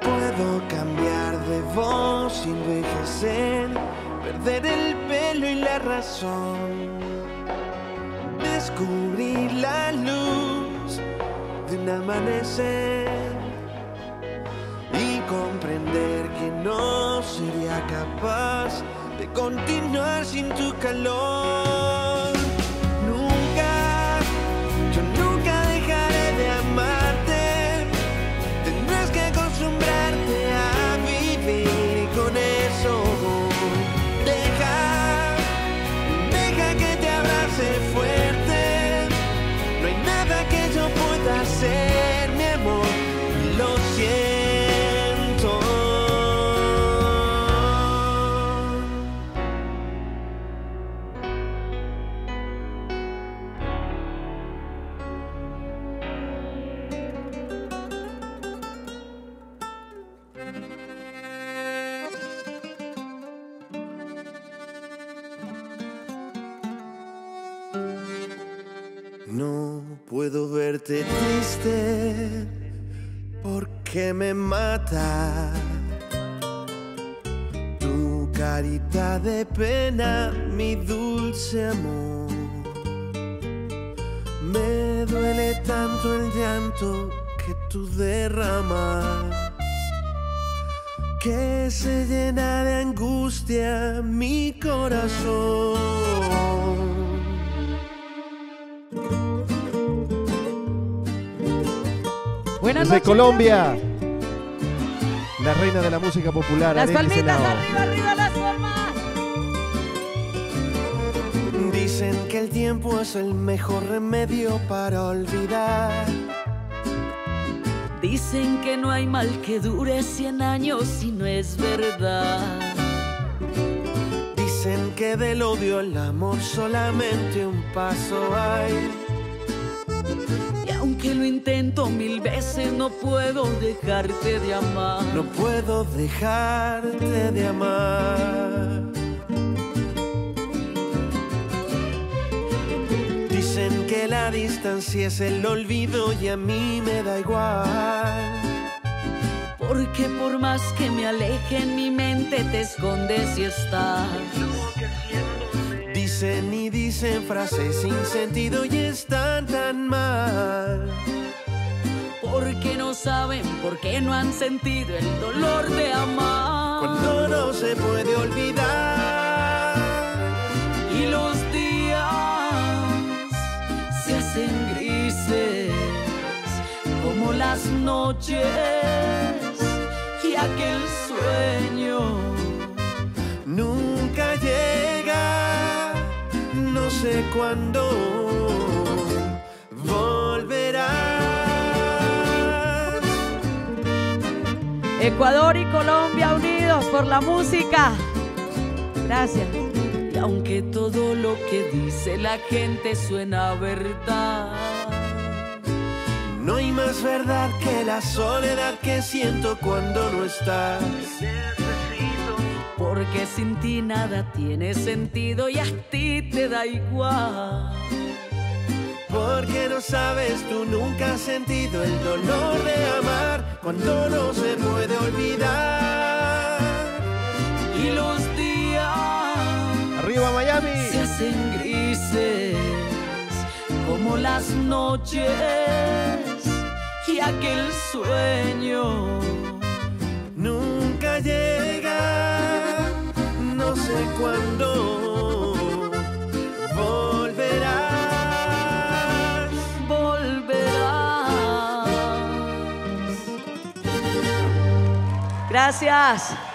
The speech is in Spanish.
Puedo cambiar de voz, envejecer, perder el pelo y la razón. Descubrir la luz de un amanecer y comprender que no sería capaz de continuar sin tu calor. No puedo verte triste porque me mata tu carita de pena, mi dulce amor. Me duele tanto el llanto que tú derramas que se llena de angustia mi corazón. Buenas Desde noches. Colombia, la reina de la música popular, Las Arely palmitas Senao. arriba, arriba las palmas. Dicen que el tiempo es el mejor remedio para olvidar. Dicen que no hay mal que dure 100 años y no es verdad. Dicen que del odio al amor solamente un paso hay. Lo intento mil veces, no puedo dejarte de amar. No puedo dejarte de amar. Dicen que la distancia es el olvido y a mí me da igual. Porque por más que me aleje en mi mente, te escondes y estás. Dicen y dicen frases sin sentido y están tan mal. Porque no saben, porque no han sentido el dolor de amar. Cuando no se puede olvidar. y los días se hacen grises como las noches y aquel sé cuándo volverás. Ecuador y Colombia unidos por la música. Gracias. y aunque todo lo que dice la gente suena verdad No hay más verdad que la soledad que siento cuando no estás. Porque sin ti nada tiene sentido y a ti te da igual Porque no sabes, tú nunca has sentido el dolor de amar cuando no se puede olvidar. y los días Arriba Miami. se hacen grises como las noches y aquel sueño Nunca llega, cuándo volverás. volverás. Gracias.